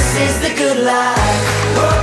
This is the good life. Whoa.